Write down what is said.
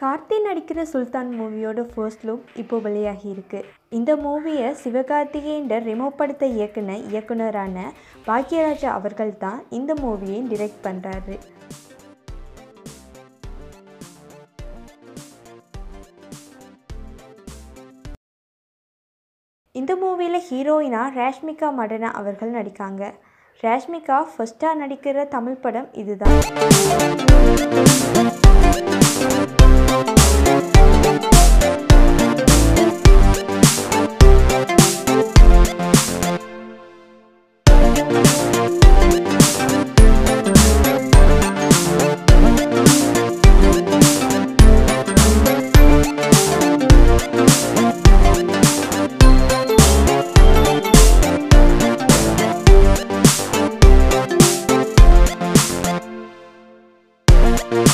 கார்த்தி நடிக்கிற சுல்தான் மூவியோட first look இப்போ வெளியாகி இருக்கு. இந்த மூவியை சிவகார்த்திகேயன் ரிமூவ் படுத்த இயக்குன இயக்குனரான பாக்யராஜா அவர்கள் தான் இந்த மூவியை டிரெக்ட் பண்ணுறாரு இந்த மூவியில் ஹீரோயினா ரேஷ்மிகா மடனா அவர்கள் நடிக்காங்க. ரேஷ்மிகா ஃபஸ்ட்டாக நடிக்கிற தமிழ் படம் இதுதான். We'll